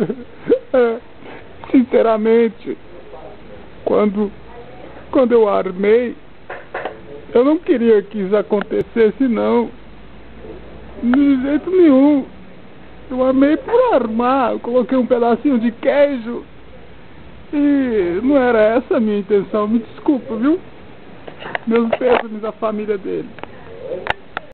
Sinceramente, quando, quando eu armei, eu não queria que isso acontecesse, não. De jeito nenhum. Eu armei por armar. Eu coloquei um pedacinho de queijo. E não era essa a minha intenção. Me desculpa, viu? Meus pêsames à família dele.